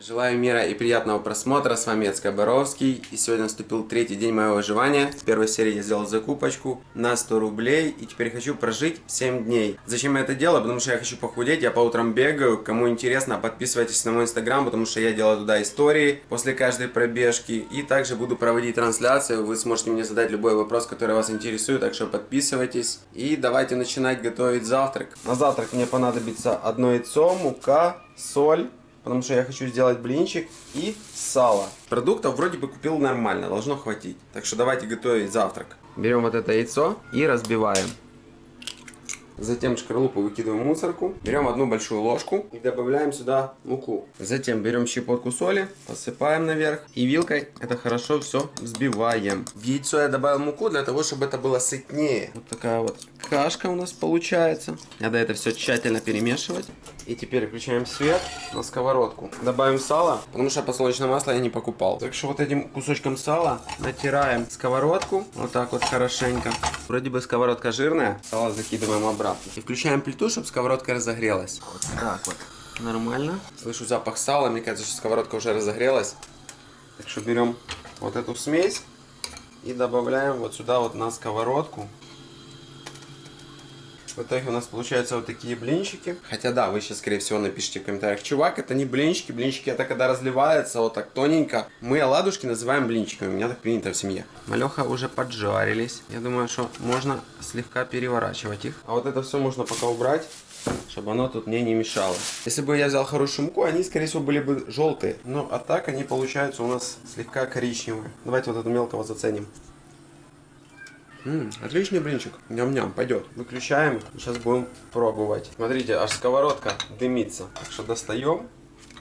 Желаю мира и приятного просмотра. С вами Эцка Боровский. И сегодня наступил третий день моего выживания. В первой серии я сделал закупочку на 100 рублей. И теперь хочу прожить 7 дней. Зачем я это делаю? Потому что я хочу похудеть. Я по утрам бегаю. Кому интересно, подписывайтесь на мой инстаграм, потому что я делаю туда истории после каждой пробежки. И также буду проводить трансляцию. Вы сможете мне задать любой вопрос, который вас интересует. Так что подписывайтесь. И давайте начинать готовить завтрак. На завтрак мне понадобится одно яйцо, мука, соль потому что я хочу сделать блинчик и сало. Продуктов вроде бы купил нормально, должно хватить. Так что давайте готовить завтрак. Берем вот это яйцо и разбиваем. Затем шкарлупу выкидываем в мусорку. Берем одну большую ложку и добавляем сюда муку. Затем берем щепотку соли, посыпаем наверх. И вилкой это хорошо все взбиваем. В яйцо я добавил муку для того, чтобы это было сытнее. Вот такая вот кашка у нас получается. Надо это все тщательно перемешивать. И теперь включаем свет на сковородку. Добавим сало, потому что подсолнечное масло я не покупал. Так что вот этим кусочком сала натираем сковородку. Вот так вот хорошенько. Вроде бы сковородка жирная. Сало закидываем обратно. И включаем плиту, чтобы сковородка разогрелась. Вот так вот. Нормально. Слышу запах сала, мне кажется, что сковородка уже разогрелась. Так что берем вот эту смесь и добавляем вот сюда вот на сковородку. В итоге у нас получаются вот такие блинчики. Хотя да, вы сейчас, скорее всего, напишите в комментариях. Чувак, это не блинчики. Блинчики это когда разливается вот так тоненько. Мы оладушки называем блинчиками. У меня так принято в семье. Малеха уже поджарились. Я думаю, что можно слегка переворачивать их. А вот это все можно пока убрать чтобы оно тут мне не мешало. Если бы я взял хорошую муку, они, скорее всего, были бы желтые. Но а так они получаются у нас слегка коричневые. Давайте вот эту мелкого заценим. Ммм, отличный блинчик. Ням-ням, пойдет. Выключаем. Сейчас будем пробовать. Смотрите, аж сковородка дымится. Так что достаем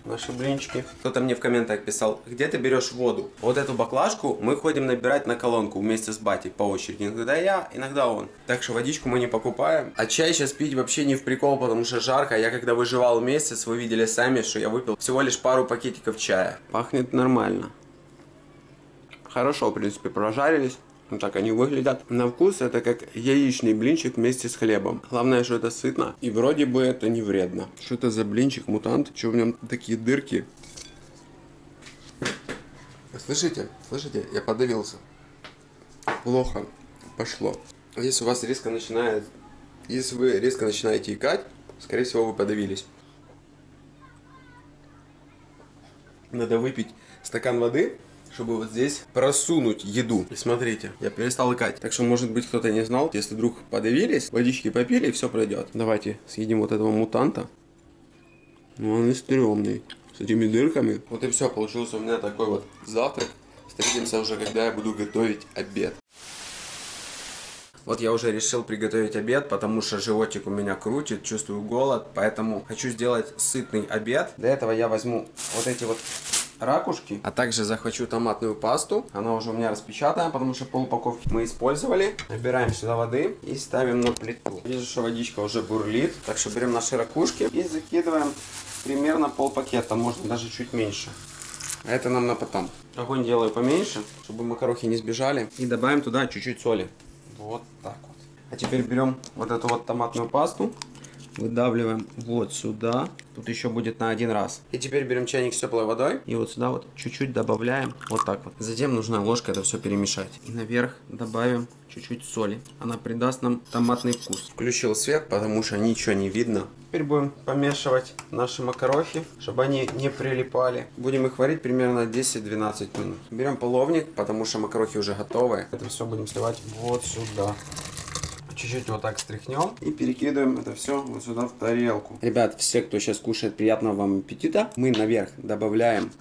наши блинчики. Кто-то мне в комментариях писал, где ты берешь воду? Вот эту баклажку мы ходим набирать на колонку вместе с батей по очереди. Иногда я, иногда он. Так что водичку мы не покупаем. А чай сейчас пить вообще не в прикол, потому что жарко. Я когда выживал месяц, вы видели сами, что я выпил всего лишь пару пакетиков чая. Пахнет нормально. Хорошо, в принципе, прожарились. Вот так они выглядят. На вкус это как яичный блинчик вместе с хлебом. Главное, что это сытно. И вроде бы это не вредно. Что это за блинчик, мутант? Что в нем такие дырки? Слышите? Слышите? Я подавился. Плохо. Пошло. Если у вас резко начинает... Если вы резко начинаете икать, скорее всего вы подавились. Надо выпить стакан воды чтобы вот здесь просунуть еду. И смотрите, я перестал икать. Так что, может быть, кто-то не знал. Если вдруг подавились, водички попили, и все пройдет. Давайте съедим вот этого мутанта. Ну, он и стрёмный. С этими дырками. Вот и все, получился у меня такой вот завтрак. Встретимся уже, когда я буду готовить обед. Вот я уже решил приготовить обед, потому что животик у меня крутит, чувствую голод, поэтому хочу сделать сытный обед. Для этого я возьму вот эти вот ракушки, а также захвачу томатную пасту. Она уже у меня распечатана, потому что пол упаковки мы использовали. Набираем сюда воды и ставим на плиту. Вижу, что водичка уже бурлит, так что берем наши ракушки и закидываем примерно пол пакета, может даже чуть меньше. А это нам на потом. Огонь делаю поменьше, чтобы макарохи не сбежали. И добавим туда чуть-чуть соли. Вот так вот. А теперь берем вот эту вот томатную пасту выдавливаем вот сюда. Тут еще будет на один раз. И теперь берем чайник с теплой водой. И вот сюда вот чуть-чуть добавляем. Вот так вот. Затем нужна ложка это все перемешать. И наверх добавим чуть-чуть соли. Она придаст нам томатный вкус. Включил свет, потому что ничего не видно. Теперь будем помешивать наши макарохи, чтобы они не прилипали. Будем их варить примерно 10-12 минут. Берем половник, потому что макарохи уже готовы. Это все будем сливать вот сюда чуть-чуть вот так стряхнем и перекидываем это все вот сюда в тарелку. Ребят, все, кто сейчас кушает, приятного вам аппетита. Мы наверх добавляем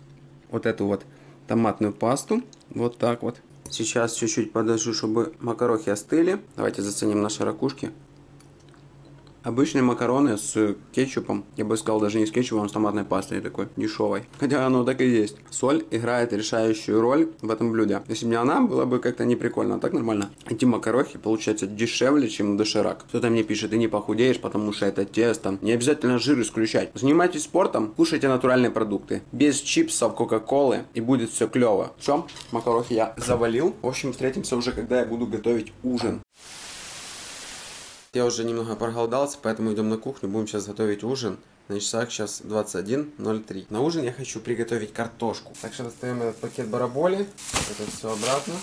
вот эту вот томатную пасту. Вот так вот. Сейчас чуть-чуть подожду, чтобы макарохи остыли. Давайте заценим наши ракушки. Обычные макароны с кетчупом, я бы сказал даже не с кетчупом, а с томатной пастой такой дешевой. Хотя оно так и есть. Соль играет решающую роль в этом блюде. Если бы не она, было бы как-то не прикольно, а так нормально. Эти макарохи получаются дешевле, чем доширак. Кто-то мне пишет, ты не похудеешь, потому что это тесто. Не обязательно жир исключать. Занимайтесь спортом, кушайте натуральные продукты. Без чипсов, кока-колы и будет все клево. Все, макарохи я завалил. В общем, встретимся уже, когда я буду готовить ужин. Я уже немного проголодался, поэтому идем на кухню, будем сейчас готовить ужин. На часах сейчас 21.03. На ужин я хочу приготовить картошку. Так что достаем этот пакет бараболи. Это все обратно.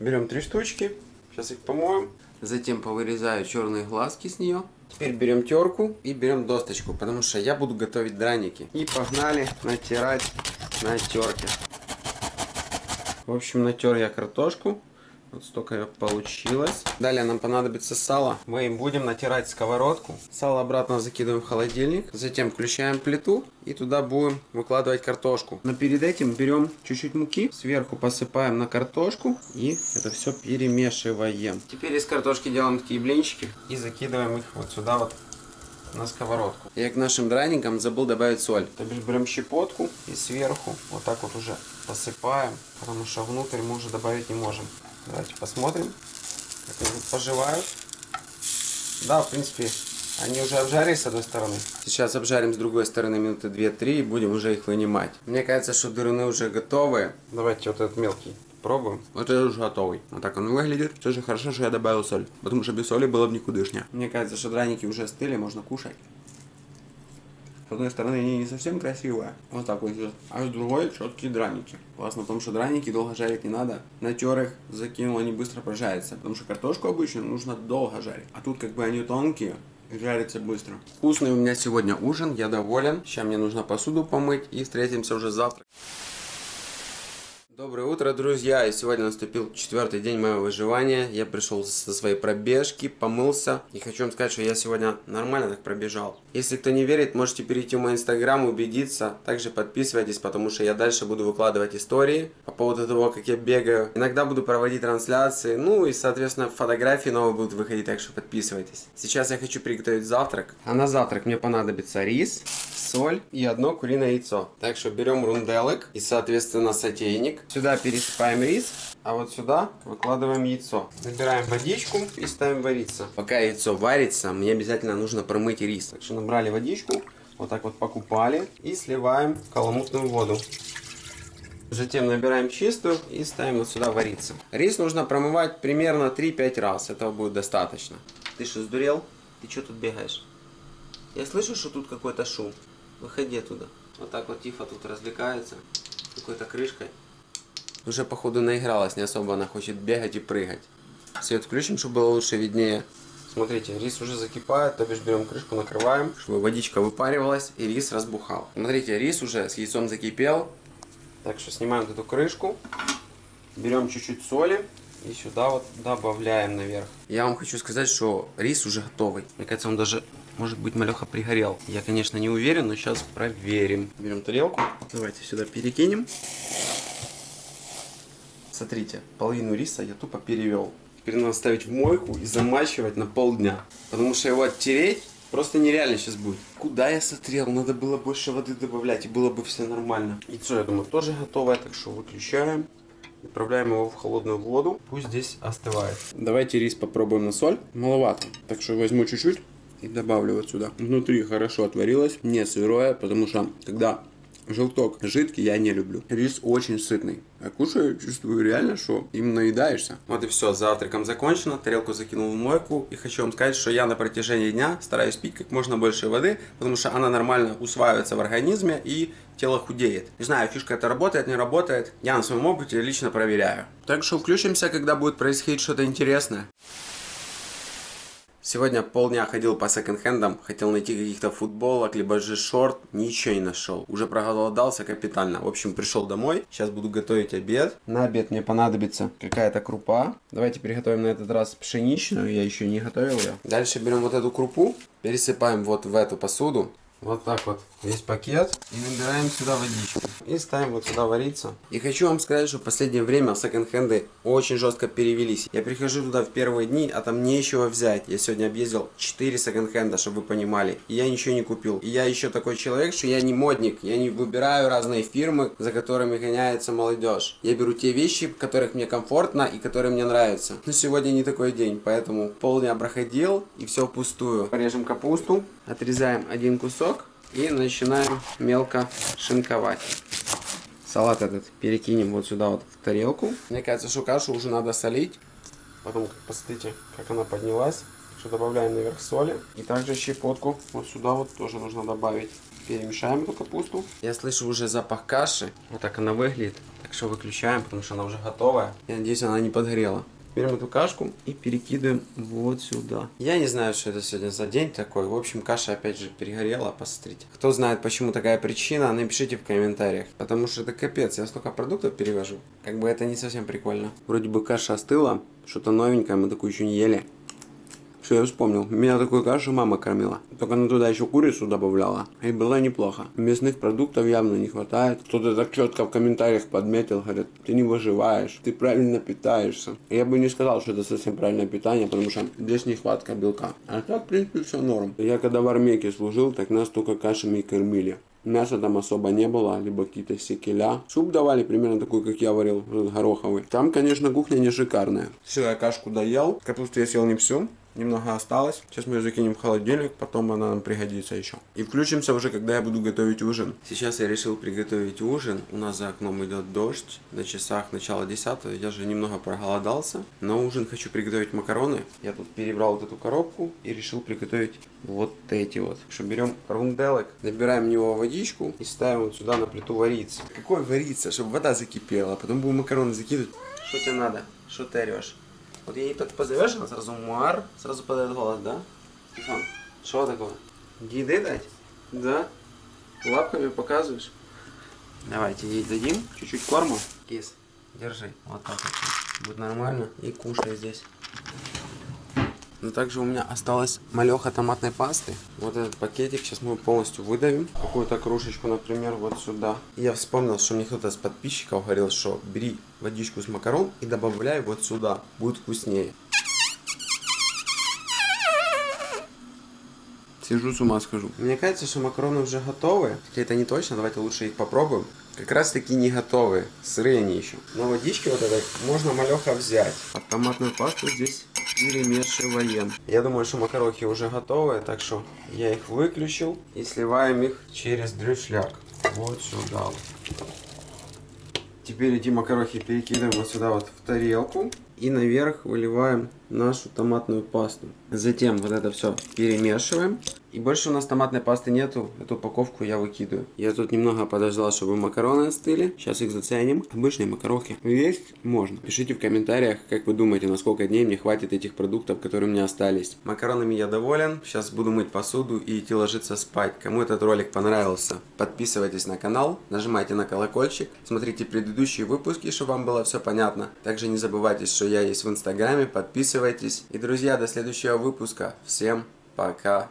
Берем три штучки. Сейчас их помоем. Затем повырезаю черные глазки с нее. Теперь берем терку и берем досточку, потому что я буду готовить драники. И погнали натирать на терке. В общем, натер я картошку. Вот столько получилось. Далее нам понадобится сало. Мы им будем натирать сковородку. Сало обратно закидываем в холодильник. Затем включаем плиту и туда будем выкладывать картошку. Но перед этим берем чуть-чуть муки. Сверху посыпаем на картошку и это все перемешиваем. Теперь из картошки делаем такие блинчики и закидываем их вот сюда вот на сковородку. Я к нашим драникам забыл добавить соль. То бишь берем щепотку и сверху вот так вот уже посыпаем, потому что внутрь мы уже добавить не можем. Давайте посмотрим, как они поживают. Да, в принципе, они уже обжарились с одной стороны. Сейчас обжарим с другой стороны минуты 2-3 и будем уже их вынимать. Мне кажется, что дырыны уже готовы. Давайте вот этот мелкий пробуем. Вот это уже готовый. Вот так он выглядит. Все же хорошо, что я добавил соль. Потому что без соли было бы никудышня. Мне кажется, что драники уже остыли, можно кушать. С одной стороны, они не совсем красивые, вот так вот идет, а с другой четкие драники. Классно в том, что драники долго жарить не надо. Натер их, закинул, они быстро прожарятся. Потому что картошку обычно нужно долго жарить. А тут как бы они тонкие, жарится быстро. Вкусный у меня сегодня ужин, я доволен. Сейчас мне нужно посуду помыть и встретимся уже завтра. Доброе утро, друзья! И сегодня наступил четвертый день моего выживания. Я пришел со своей пробежки, помылся. И хочу вам сказать, что я сегодня нормально так пробежал. Если кто не верит, можете перейти в мой инстаграм, убедиться. Также подписывайтесь, потому что я дальше буду выкладывать истории по поводу того, как я бегаю. Иногда буду проводить трансляции. Ну и, соответственно, фотографии новые будут выходить, так что подписывайтесь. Сейчас я хочу приготовить завтрак. А на завтрак мне понадобится рис, соль и одно куриное яйцо. Так что берем рунделек и, соответственно, сотейник. Сюда пересыпаем рис, а вот сюда выкладываем яйцо. Набираем водичку и ставим вариться. Пока яйцо варится, мне обязательно нужно промыть рис. Так что набрали водичку, вот так вот покупали и сливаем каламутную воду. Затем набираем чистую и ставим вот сюда вариться. Рис нужно промывать примерно 3-5 раз, этого будет достаточно. Ты что, сдурел? Ты что тут бегаешь? Я слышу, что тут какой-то шум. Выходи оттуда. Вот так вот Тифа тут развлекается. Какой-то крышкой. Уже походу наигралась, не особо она хочет бегать и прыгать. Свет включим, чтобы было лучше виднее. Смотрите, рис уже закипает, то бишь берем крышку, накрываем, чтобы водичка выпаривалась и рис разбухал. Смотрите, рис уже с яйцом закипел. Так что снимаем эту крышку, берем чуть-чуть соли и сюда вот добавляем наверх. Я вам хочу сказать, что рис уже готовый. Мне кажется, он даже, может быть, малеха пригорел. Я, конечно, не уверен, но сейчас проверим. Берем тарелку, давайте сюда перекинем. Смотрите, половину риса я тупо перевел. Теперь надо ставить в мойку и замачивать на полдня. Потому что его оттереть просто нереально сейчас будет. Куда я смотрел? Надо было больше воды добавлять, и было бы все нормально. Яйцо, я думаю, тоже готовое, так что выключаем. Отправляем его в холодную воду. Пусть здесь остывает. Давайте рис попробуем на соль. Маловато. Так что возьму чуть-чуть и добавлю вот сюда. Внутри хорошо отварилось. Не сырое, потому что когда Желток жидкий я не люблю. Рис очень сытный. Я кушаю, чувствую реально, что им наедаешься. Вот и все, завтраком закончено. Тарелку закинул в мойку. И хочу вам сказать, что я на протяжении дня стараюсь пить как можно больше воды, потому что она нормально усваивается в организме и тело худеет. Не знаю, фишка это работает, не работает. Я на своем опыте лично проверяю. Так что включимся, когда будет происходить что-то интересное. Сегодня полдня ходил по секонд-хендам, хотел найти каких-то футболок, либо же шорт, ничего не нашел. Уже проголодался капитально. В общем, пришел домой, сейчас буду готовить обед. На обед мне понадобится какая-то крупа. Давайте приготовим на этот раз пшеничную, я еще не готовил ее. Дальше берем вот эту крупу, пересыпаем вот в эту посуду. Вот так вот весь пакет. И набираем сюда водичку. И ставим вот сюда вариться. И хочу вам сказать, что в последнее время секонд-хенды очень жестко перевелись. Я прихожу туда в первые дни, а там нечего взять. Я сегодня объездил 4 секонд-хенда, чтобы вы понимали. И я ничего не купил. И я еще такой человек, что я не модник. Я не выбираю разные фирмы, за которыми гоняется молодежь. Я беру те вещи, которых мне комфортно и которые мне нравятся. Но сегодня не такой день, поэтому полдня проходил и все впустую. Порежем капусту, отрезаем один кусок и начинаем мелко шинковать. Салат этот перекинем вот сюда вот в тарелку. Мне кажется, что кашу уже надо солить. Потом, посмотрите, как она поднялась. что добавляем наверх соли. И также щепотку вот сюда вот тоже нужно добавить. Перемешаем эту капусту. Я слышу уже запах каши. Вот так она выглядит. Так что выключаем, потому что она уже готовая. Я надеюсь, она не подгорела. Берем эту кашку и перекидываем вот сюда. Я не знаю, что это сегодня за день такой. В общем, каша опять же перегорела, посмотрите. Кто знает, почему такая причина, напишите в комментариях. Потому что это капец, я столько продуктов перевожу. Как бы это не совсем прикольно. Вроде бы каша остыла, что-то новенькое, мы такую еще не ели. Все, я вспомнил. Меня такой кашу мама кормила. Только она туда еще курицу добавляла. И было неплохо. Мясных продуктов явно не хватает. Кто-то так четко в комментариях подметил, говорит, ты не выживаешь, ты правильно питаешься. Я бы не сказал, что это совсем правильное питание, потому что здесь нехватка белка. А так, в принципе, все норм. Я когда в армейке служил, так нас только кашами и кормили. Мяса там особо не было, либо какие-то секеля. Суп давали примерно такой, как я варил, гороховый. Там, конечно, кухня не шикарная. Все, я кашку доел. Капусту я съел не всю. Немного осталось. Сейчас мы ее закинем в холодильник, потом она нам пригодится еще. И включимся уже, когда я буду готовить ужин. Сейчас я решил приготовить ужин. У нас за окном идет дождь. На часах начало 10 Я же немного проголодался. На ужин хочу приготовить макароны. Я тут перебрал вот эту коробку и решил приготовить вот эти вот. Что берем рунделек, набираем в него водичку и ставим вот сюда на плиту вариться. Какой вариться? Чтобы вода закипела. Потом будем макароны закидывать. Что тебе надо? Что ты орешь? Вот ей позовешь, она сразу муар, сразу подает голос, да? Что такое? Еды дать? Да? Лапками показываешь? Давайте ей дадим чуть-чуть корма. Кис, держи. Вот так вот. Будет нормально. И кушай здесь. Но также у меня осталась малеха томатной пасты. Вот этот пакетик сейчас мы полностью выдавим. Какую-то кружечку, например, вот сюда. Я вспомнил, что мне кто-то из подписчиков говорил, что бери водичку с макарон и добавляй вот сюда. Будет вкуснее. Сижу с ума схожу. Мне кажется, что макароны уже готовы. Хотя это не точно, давайте лучше их попробуем. Как раз таки не готовые, сырые они еще. Но водички вот этой можно малеха взять. А томатную пасту здесь перемешиваем. Я думаю, что макарохи уже готовы, так что я их выключил и сливаем их через дрюшляк. Вот сюда. Теперь эти макарохи перекидываем вот сюда вот в тарелку и наверх выливаем нашу томатную пасту. Затем вот это все перемешиваем. И больше у нас томатной пасты нету. Эту упаковку я выкидываю. Я тут немного подождал, чтобы макароны остыли. Сейчас их заценим. Обычные макарохи. Есть? Можно. Пишите в комментариях, как вы думаете, на сколько дней мне хватит этих продуктов, которые у меня остались. Макаронами я доволен. Сейчас буду мыть посуду и идти ложиться спать. Кому этот ролик понравился, подписывайтесь на канал, нажимайте на колокольчик, смотрите предыдущие выпуски, чтобы вам было все понятно. Также не забывайте, что я есть в инстаграме, подписывайтесь. И, друзья, до следующего выпуска. Всем пока.